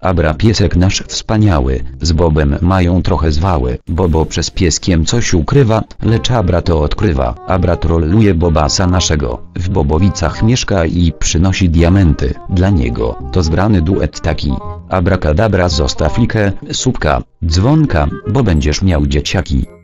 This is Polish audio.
Abra piesek nasz wspaniały, z Bobem mają trochę zwały. Bobo przez pieskiem coś ukrywa, lecz Abra to odkrywa. Abra trolluje Bobasa naszego. W Bobowicach mieszka i przynosi diamenty. Dla niego to zgrany duet taki. Abrakadabra zostaw likę, słupka, dzwonka, bo będziesz miał dzieciaki.